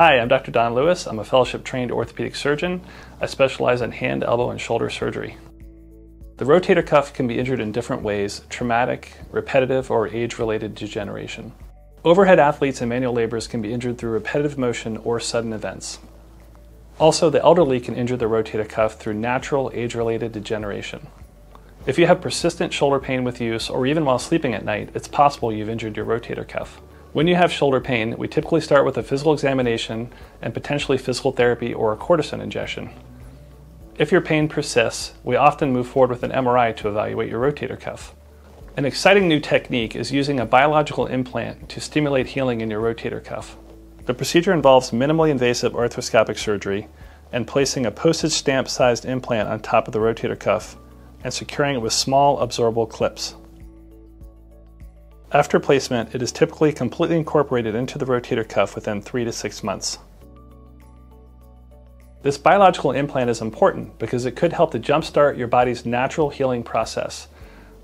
Hi, I'm Dr. Don Lewis. I'm a fellowship trained orthopedic surgeon. I specialize in hand, elbow, and shoulder surgery. The rotator cuff can be injured in different ways traumatic, repetitive, or age related degeneration. Overhead athletes and manual laborers can be injured through repetitive motion or sudden events. Also, the elderly can injure the rotator cuff through natural age related degeneration. If you have persistent shoulder pain with use or even while sleeping at night, it's possible you've injured your rotator cuff. When you have shoulder pain, we typically start with a physical examination and potentially physical therapy or a cortisone injection. If your pain persists, we often move forward with an MRI to evaluate your rotator cuff. An exciting new technique is using a biological implant to stimulate healing in your rotator cuff. The procedure involves minimally invasive arthroscopic surgery and placing a postage stamp sized implant on top of the rotator cuff and securing it with small absorbable clips. After placement, it is typically completely incorporated into the rotator cuff within three to six months. This biological implant is important because it could help to jumpstart your body's natural healing process.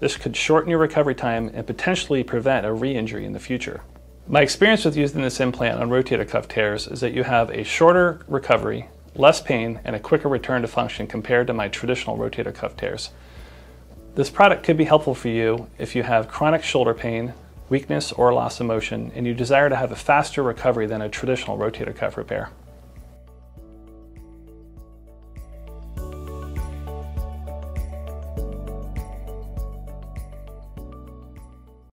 This could shorten your recovery time and potentially prevent a re-injury in the future. My experience with using this implant on rotator cuff tears is that you have a shorter recovery, less pain, and a quicker return to function compared to my traditional rotator cuff tears. This product could be helpful for you if you have chronic shoulder pain, weakness, or loss of motion, and you desire to have a faster recovery than a traditional rotator cuff repair.